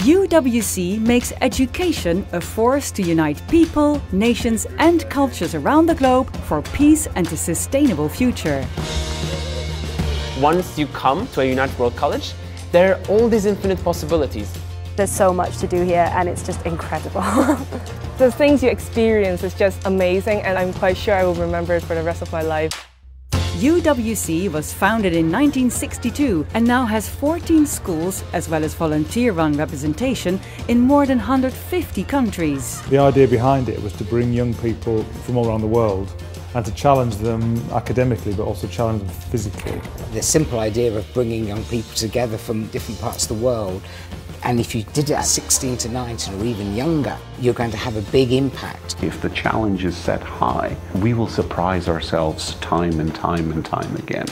UWC makes education a force to unite people, nations and cultures around the globe for peace and a sustainable future. Once you come to a United World College, there are all these infinite possibilities. There's so much to do here and it's just incredible. the things you experience is just amazing and I'm quite sure I will remember it for the rest of my life. UWC was founded in 1962 and now has 14 schools as well as volunteer-run representation in more than 150 countries. The idea behind it was to bring young people from all around the world and to challenge them academically but also challenge them physically. The simple idea of bringing young people together from different parts of the world and if you did it at 16 to 19 or even younger, you're going to have a big impact. If the challenge is set high, we will surprise ourselves time and time and time again.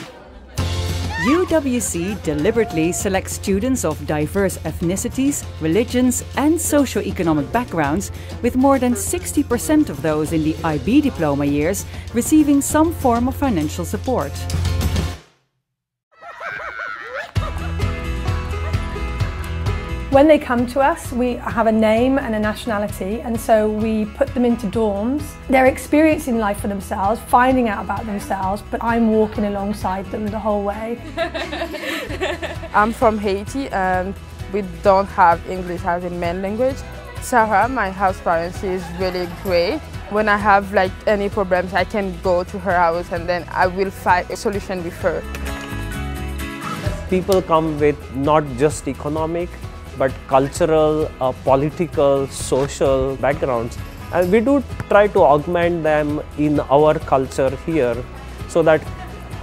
UWC deliberately selects students of diverse ethnicities, religions and socio-economic backgrounds, with more than 60% of those in the IB diploma years receiving some form of financial support. When they come to us, we have a name and a nationality, and so we put them into dorms. They're experiencing life for themselves, finding out about themselves, but I'm walking alongside them the whole way. I'm from Haiti, and we don't have English as a main language. Sarah, my house parent, she is really great. When I have like any problems, I can go to her house and then I will find a solution with her. People come with not just economic, but cultural, uh, political, social backgrounds. And we do try to augment them in our culture here so that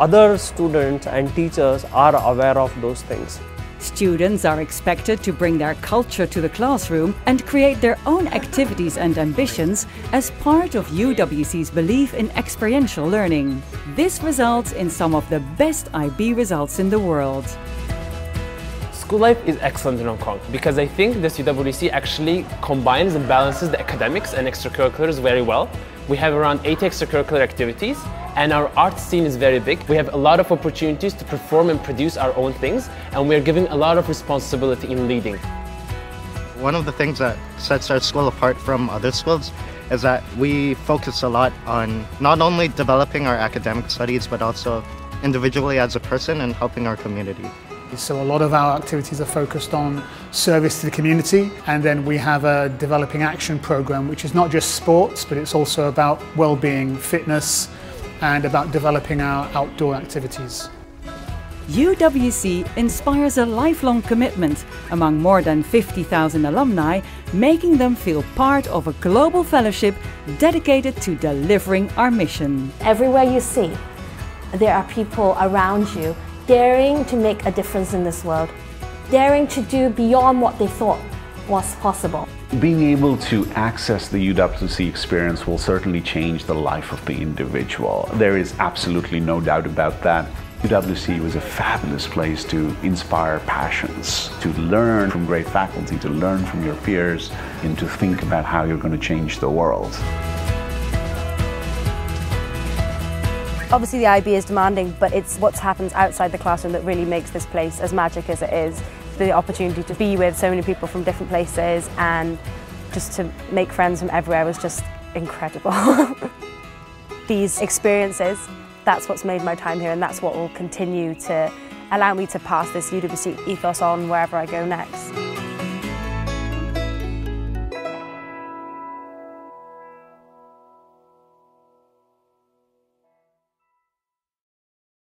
other students and teachers are aware of those things. Students are expected to bring their culture to the classroom and create their own activities and ambitions as part of UWC's belief in experiential learning. This results in some of the best IB results in the world. School life is excellent in Hong Kong because I think this UWC actually combines and balances the academics and extracurriculars very well. We have around 80 extracurricular activities and our art scene is very big. We have a lot of opportunities to perform and produce our own things and we're given a lot of responsibility in leading. One of the things that sets our school apart from other schools is that we focus a lot on not only developing our academic studies but also individually as a person and helping our community. So a lot of our activities are focused on service to the community and then we have a developing action program which is not just sports but it's also about well-being, fitness and about developing our outdoor activities. UWC inspires a lifelong commitment among more than 50,000 alumni, making them feel part of a global fellowship dedicated to delivering our mission. Everywhere you see, there are people around you daring to make a difference in this world, daring to do beyond what they thought was possible. Being able to access the UWC experience will certainly change the life of the individual. There is absolutely no doubt about that. UWC was a fabulous place to inspire passions, to learn from great faculty, to learn from your peers, and to think about how you're going to change the world. Obviously the IB is demanding, but it's what happens outside the classroom that really makes this place as magic as it is. The opportunity to be with so many people from different places and just to make friends from everywhere was just incredible. These experiences, that's what's made my time here and that's what will continue to allow me to pass this UWC ethos on wherever I go next.